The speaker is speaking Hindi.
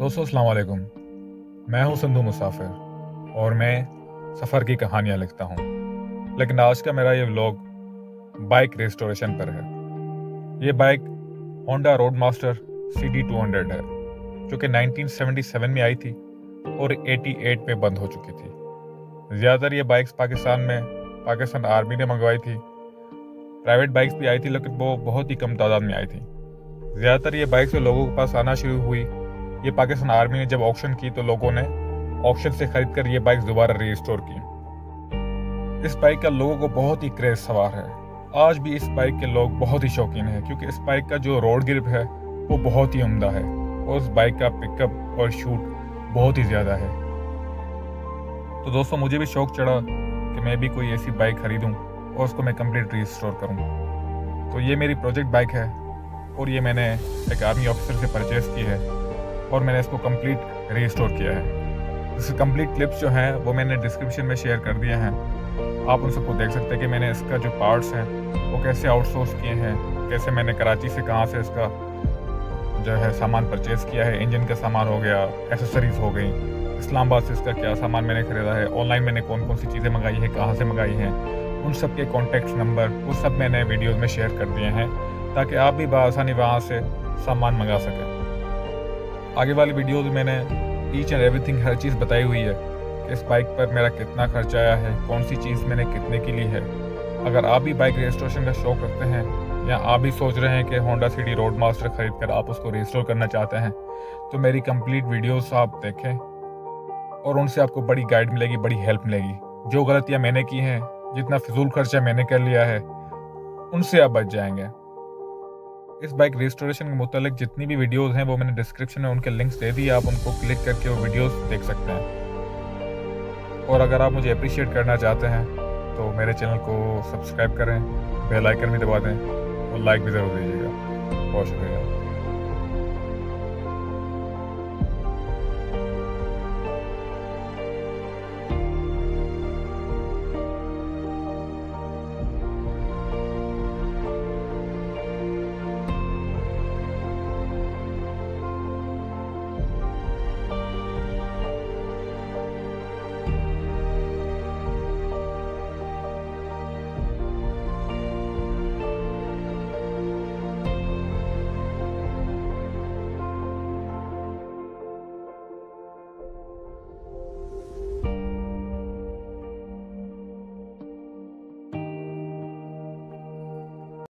दोस्तों, अस्सलाम वालेकुम। मैं हूँ संधू मुसाफिर और मैं सफ़र की कहानियाँ लिखता हूँ। लेकिन आज का मेरा ये व्लॉग बाइक रेस्टोरेशन पर है। ये bike Honda road master C D two hundred है, जो कि 1977 में आई थी और 88 में बंद हो चुकी थी। ज़्यादातर ये बाइक्स पाकिस्तान में, पाकिस्तान आर्मी ने मंगवाई थी। प्राइवेट बाइक्स भी आई थी, लेकिन वो बहुत ही कम तादाद में आई थी। ज़्यादातर ये बाइक्स लोगों के पास आना शुरू हुई ये पाकिस्तान आर्मी ने जब ऑप्शन की तो लोगों ने ऑप्शन से खरीद कर ये बाइक दोबारा रीस्टोर की। इस बाइक का लोगों को बहुत ही क्रेज सवार है। आज भी इस बाइक के लोग बहुत ही शौकीन हैं, क्योंकि इस बाइक का जो रोड ग्रिप है, वो बहुत ही उम्दा है और उस बाइक का पिकअप और शूट बहुत ही ज़्यादा है। तो दोस्तों, मुझे भी शौक चढ़ा कि मैं भी कोई ऐसी बाइक खरीदूं और उसको मैं कंप्लीट रीस्टोर करूँ। तो ये मेरी प्रोजेक्ट बाइक है और ये मैंने एक आर्मी ऑफिसर से परचेज़ की है। और मैंने इसको कंप्लीट रीस्टोर किया है। इसके कंप्लीट क्लिप्स जो हैं, वो मैंने डिस्क्रिप्शन में शेयर कर दिए हैं। आप उन सबको देख सकते हैं कि मैंने इसका जो पार्ट्स हैं, वो कैसे आउटसोर्स किए हैं, कैसे मैंने कराची से कहाँ से इसका जो है सामान परचेज़ किया है इंजन का सामान हो गया एसेसरीज हो गई, इस्लामाबाद से इसका क्या सामान मैंने ख़रीदा है ऑनलाइन मैंने कौन कौन सी चीज़ें मंगाई है, कहाँ से मंगाई हैं, उन सब के कॉन्टैक्ट नंबर वो सब मैंने वीडियोज़ में शेयर कर दिए हैं, ताकि आप भी बसानी वहाँ से सामान मंगा सकें। आगे वाली वीडियोज़ में मैंने ईच एंड एवरीथिंग हर चीज़ बताई हुई है कि इस बाइक पर मेरा कितना खर्च आया है कौन सी चीज़ मैंने कितने की ली है। अगर आप भी बाइक रजिस्ट्रेशन का शौक रखते हैं या आप भी सोच रहे हैं कि होंडा सिटी रोड मास्टर खरीद कर आप उसको रजिस्टोर करना चाहते हैं तो मेरी कंप्लीट वीडियोस आप देखें और उनसे आपको बड़ी गाइड मिलेगी, बड़ी हेल्प मिलेगी। जो गलतियाँ मैंने की हैं, जितना फिजूल खर्चा मैंने कर लिया है, उनसे आप बच जाएँगे। इस बाइक रेस्टोरेशन के मुतलिक जितनी भी वीडियोस हैं, वो मैंने डिस्क्रिप्शन में उनके लिंक्स दे दिए, आप उनको क्लिक करके वो वीडियोस देख सकते हैं। और अगर आप मुझे अप्रिशिएट करना चाहते हैं तो मेरे चैनल को सब्सक्राइब करें बेल आइकन भी दबा दें, और लाइक भी ज़रूर दीजिएगा। बहुत शुक्रिया।